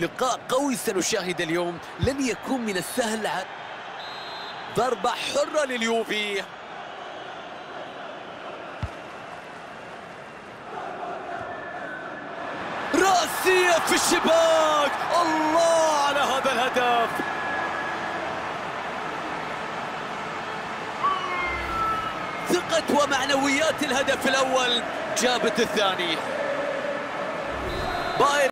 لقاء قوي سنشاهد اليوم. لن يكون من السهل ضربة حرة لليوفي. رأسية في الشباك. الله على هذا الهدف. ثقة ومعنويات الهدف الأول جابت الثاني. باير